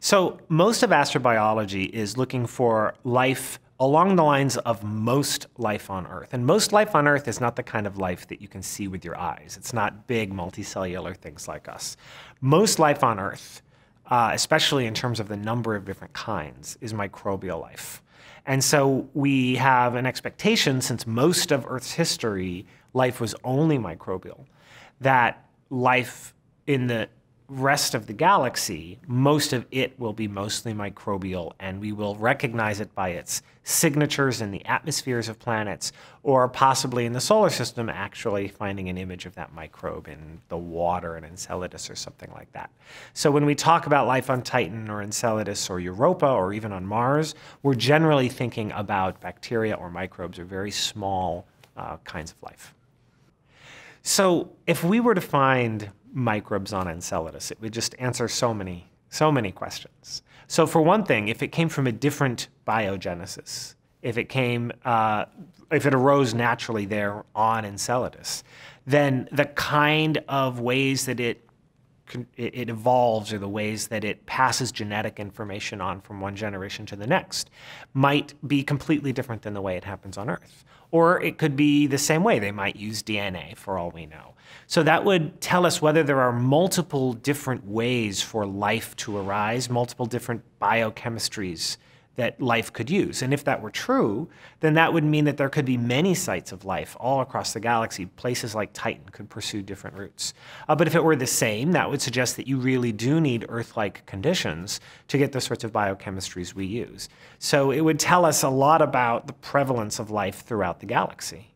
So, most of astrobiology is looking for life along the lines of most life on Earth. And most life on Earth is not the kind of life that you can see with your eyes. It's not big multicellular things like us. Most life on Earth, uh, especially in terms of the number of different kinds, is microbial life. And so we have an expectation, since most of Earth's history, life was only microbial, that life in the rest of the galaxy, most of it will be mostly microbial, and we will recognize it by its signatures in the atmospheres of planets, or possibly in the solar system, actually finding an image of that microbe in the water in Enceladus or something like that. So when we talk about life on Titan or Enceladus or Europa or even on Mars, we're generally thinking about bacteria or microbes or very small uh, kinds of life. So if we were to find microbes on Enceladus. It would just answer so many, so many questions. So for one thing, if it came from a different biogenesis, if it came, uh, if it arose naturally there on Enceladus, then the kind of ways that it it evolves or the ways that it passes genetic information on from one generation to the next might be completely different than the way it happens on Earth. Or it could be the same way. They might use DNA for all we know. So that would tell us whether there are multiple different ways for life to arise, multiple different biochemistries that life could use. And if that were true, then that would mean that there could be many sites of life all across the galaxy. Places like Titan could pursue different routes. Uh, but if it were the same, that would suggest that you really do need Earth-like conditions to get the sorts of biochemistries we use. So it would tell us a lot about the prevalence of life throughout the galaxy.